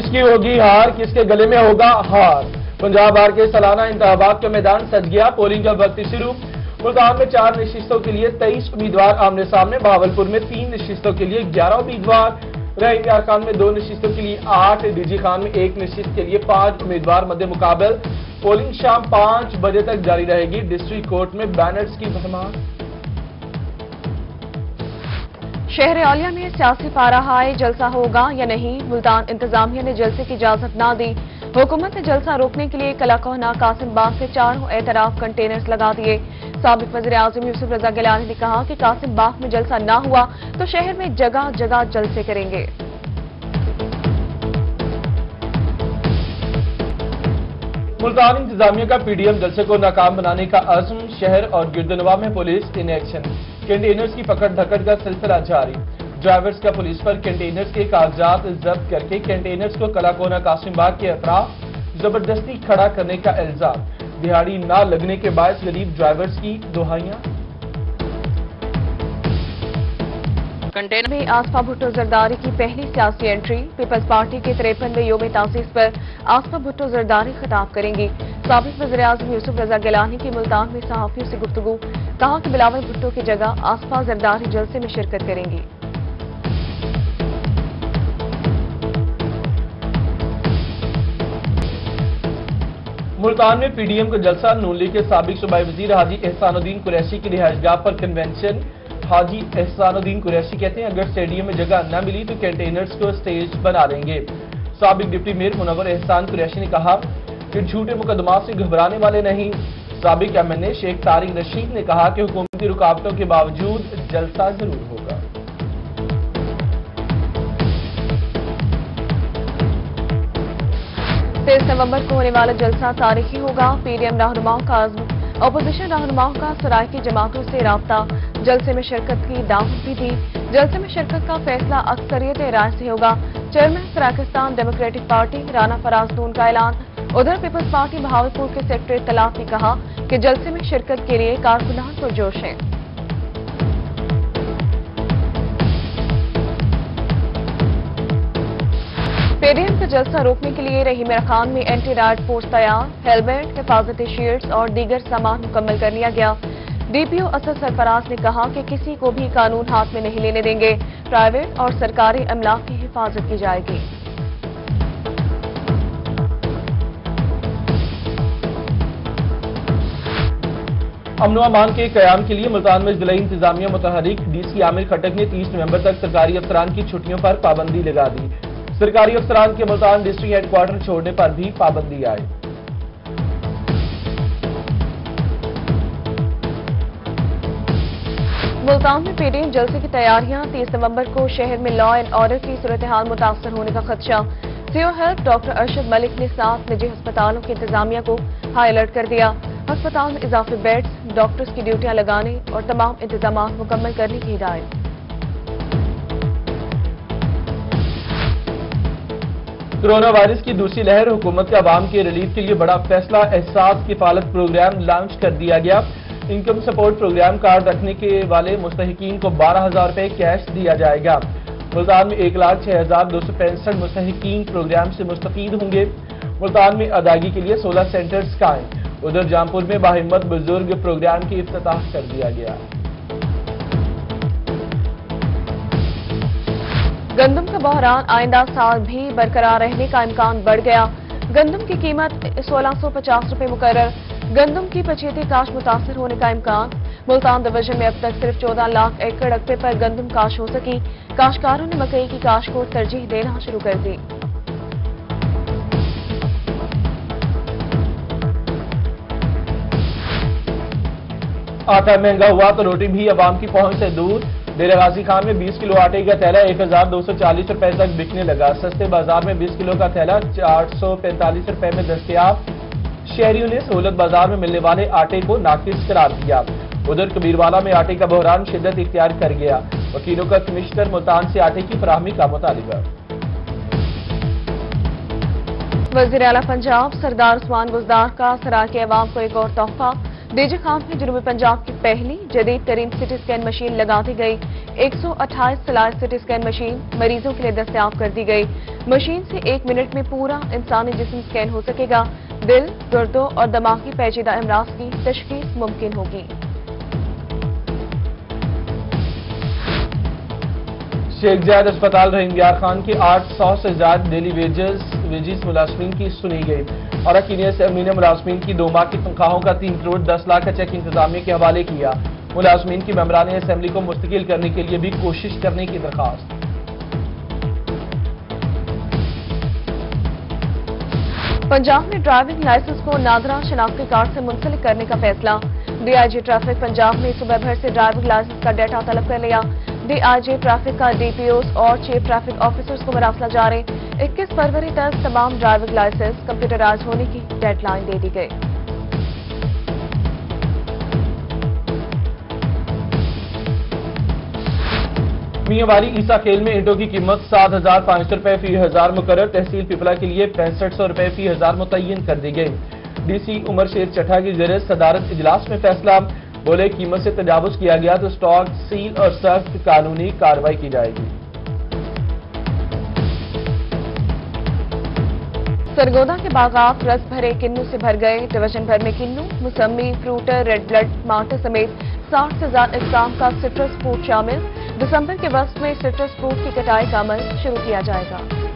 किसकी होगी हार, किसके गले में होगा हार? पंजाब बार के सालाना इंतबात का मैदान सज गया। पोलिंग का वक्त शुरू। मुल्तान में चार नशिस्तों के लिए तेईस उम्मीदवार आमने सामने। भावलपुर में तीन नशिस्तों के लिए ग्यारह उम्मीदवार। रहीम खान में दो नशिस्तों के लिए आठ। डीजी खान में एक नशिस्त के लिए पाँच उम्मीदवार मध्य मुकाबल। पोलिंग शाम पाँच बजे तक जारी रहेगी। डिस्ट्रिक्ट कोर्ट में बैनर्स की भरमार। शहर औलिया में सियासी पारा हाई जलसा होगा या नहीं? मुल्तान इंतजामिया ने जलसे की इजाज़त ना दी। हुकूमत ने जलसा रोकने के लिए कला कोहना कासिम बाग से चारों एतराफ कंटेनर्स लगा दिए। सबक वजी आज़म यूसुफ रजा गिलानी ने कहा कि कासिम बाग में जलसा ना हुआ तो शहर में जगह जगह जलसे करेंगे। मुल्तान इंतजामिया का पीडीएम जलसे को नाकाम बनाने का अज़म, शहर और गिरदनवा में पुलिस इन एक्शन। कंटेनर्स की पकड़ धकड़ का सिलसिला जारी। ड्राइवर्स का पुलिस पर कंटेनर्स के कागजात जब्त करके कंटेनर्स को कलाकोना कासिम बाग के अतराफ ज़बरदस्ती खड़ा करने का इल्ज़ाम। दिहाड़ी न लगने के बायस गरीब ड्राइवर्स की दुहाइयाँ। कंटेनर में आसफा भुट्टो जरदारी की पहली सियासी एंट्री पीपल्स पार्टी के तिरपनवे योम तासीस पर आसफा भुट्टो जरदारी खिताब करेंगी। सबक वजर आज़म यूसुफ रजा गिलानी की मुल्तान में सहाफियों से गुफ्तगु, कहा कि बिलावल भुट्टो की जगह आसफा जरदारी जलसे में शिरकत करेंगी। मुल्तान में पीडीएम का जलसा नून लीग के सबक सूबाई वज़ीर हाजी एहसानुद्दीन कुरैशी की रिहायशगाह पर कन्वेंशन हाजी एहसानुद्दीन कुरैशी कहते हैं, अगर स्टेडियम में जगह न मिली तो कंटेनर्स को स्टेज बना देंगे। सबक डिप्टी मेयर मुनवर एहसान कुरैशी ने कहा कि झूठे मुकदमा से घबराने वाले नहीं। सबक एमएनए शेख तारिक रशीद ने कहा कि हुकूमती रुकावटों के बावजूद जलसा ज़रूर होगा। तेईस नवंबर को होने वाला जलसा तारीखी होगा। पीडीएम रहनुमाओं का अपोजिशन रहनुमाओं का सरायकी जमातों से रबता। जलसे में शिरकत की दावत भी दी। जलसे में शिरकत का फैसला अक्सरियत राय से होगा। चेयरमैन सराकिस्तान डेमोक्रेटिक पार्टी राना फराज नून का ऐलान। उधर पीपल्स पार्टी भावलपुर के सेक्रेटरी तलाफ ने कहा कि जलसे में शिरकत के लिए कारकुनान पुरजोश हैं। पेडीएम का जलसा रोकने के लिए रहीम खान में एंटी राइड फोर्स तैयार। हेलमेट हिफाजती शील्ड्स और दीगर सामान मुकम्मल कर लिया गया। डीपीओ असद सरफराज ने कहा कि किसी को भी कानून हाथ में नहीं लेने देंगे। प्राइवेट और सरकारी अमला की हिफाजत की जाएगी। अमन अमान के क्याम के लिए मुल्तान में जिला इंतजामिया मुतहरिक डीसी आमिर खटक ने 30 नवंबर तक सरकारी अफसरान की छुट्टियों पर पाबंदी लगा दी। सरकारी अफसरान के मुल्तान डिस्ट्रिक्ट हेडक्वार्टर छोड़ने पर भी पाबंदी आई। मुल्तान में पीडीएम जलसे की तैयारियाँ। 30 नवंबर को शहर में लॉ एंड ऑर्डर की सूरत हाल मुतासर होने का खदशा। CO health doctor Arshad Malik ने सात निजी अस्पतालों की इंतजामिया को हाई अलर्ट कर दिया। अस्पताल में इजाफी बेड्स डॉक्टर्स की ड्यूटियाँ लगाने और तमाम इंतज़ाम मुकम्मल करने की हिदायत। कोरोना वायरस की दूसरी लहर हुकूमत के आवाम के रिलीफ के लिए बड़ा फैसला। एहसास किफालत प्रोग्राम लॉन्च कर दिया गया। इनकम सपोर्ट प्रोग्राम कार्ड रखने के वाले मुस्तकिन को बारह हज़ार रुपए कैश दिया जाएगा। मुल्तान में एक लाख छह हज़ार दो सौ पैंसठ मुस्तकिन प्रोग्राम से मुस्तफ़ होंगे। मुल्तान में अदायगी के लिए सोलह सेंटर्स कायम उधर जामपुर में बाहिम्मत बुज़ुर्ग प्रोग्राम की इफ्ताह कर दिया गया। गंदम का बहरान आइंदा साल भी बरकरार रहने का इम्कान बढ़ गया। गंदम की कीमत सोलह सौ पचास रुपए मुकर गंदम की पचीती काश मुतासर होने का इम्कान। मुल्तान डिवीज़न में अब तक सिर्फ़ चौदह लाख एकड़ रकबे पर गंदम काश हो सकी। काश्तकारों ने मकई की काश को तरजीह देना शुरू कर दी। आटा महँगा हुआ तो रोटी भी आवाम की पहुँच से दूर। डेरा गाजी खान में 20 किलो आटे का थैला एक हज़ार दो सौ चालीस रुपए तक बिकने लगा। सस्ते बाज़ार में 20 किलो का थैला चार सौ पैंतालीस रुपए में दस्तियाब। शहरियों ने सहूलत बाज़ार में मिलने वाले आटे को नाकिस करार दिया। उधर कबीरवाला में आटे का बहरान शिद्दत इख्तियार कर गया। वकीलों का कमिश्नर मुल्तान से आटे की फराहमी का मुतालबा। वज़ीर अला पंजाब सरदार उस्मान गुजदार का सराय के अवाम को एक और तोहफा। डीजी खान में जनूबी पंजाब की पहली जदीद तरीन सिटी स्कैन मशीन लगा दी गई। 128 सिलाई सिटी स्कैन मशीन मरीजों के लिए दस्तियाब कर दी गई। मशीन से एक मिनट में पूरा इंसानी जिसम स्कैन हो सकेगा। दिल गुर्दों और दिमागी पेचीदा अमराज की तशखीस मुमकिन होगी। शेख जैद अस्पताल रहीमयार खान की आठ सौ से ज़्यादा डेली वेजेस वेजिस मुलाजमीन की सुनी गई। और अकीनी असम्बली मुलाजमीन की दो माह की तनख्वाहों का तीन करोड़ दस लाख का चेक इंतजामिया के हवाले किया। मुलाजमीन की मेम्बरान असम्बली को मुस्तकिल करने के लिए भी कोशिश करने की दरखास्त। पंजाब में ड्राइविंग लाइसेंस को नादरा शनाख्ती कार्ड से मुंसलिक करने का फैसला। डीआईजी ट्रैफ़िक पंजाब ने सुबह भर से ड्राइविंग लाइसेंस का डेटा तलब कर लिया। डीआईजी ट्रैफ़िक का डीपीओ और चीफ ट्रैफ़िक ऑफिसर्स को मरासला जारी। 21 फरवरी तक तमाम ड्राइविंग लाइसेंस कंप्यूटराइज होने की डेडलाइन दे दी गई। मियावाली ईसा खेल में ईंटों की कीमत सात हज़ार पाँच सौ रुपए फ़ी हज़ार मुकर तहसील पिपला के लिए पैंसठ सौ रुपए फ़ी हज़ार मुतयन कर दी गई। डीसी उमर शेर चट्ठा की जेर सदारत इजलास में फैसला, बोले कीमत से तजावुज किया गया तो स्टॉक, सील और सख्त कानूनी कार्रवाई की जाएगी। सरगोदा के बागात रस भरे किन्नू से भर गए, डिवीज़न भर में kinnow, mosambi, fruiter, red blood टमाटर समेत साठ से ज़्यादा इकसाम का सिट्रस फ्रूट शामिल। दिसंबर के वक्त में सिट्रस फ्रूट की कटाई का अमल शुरू किया जाएगा।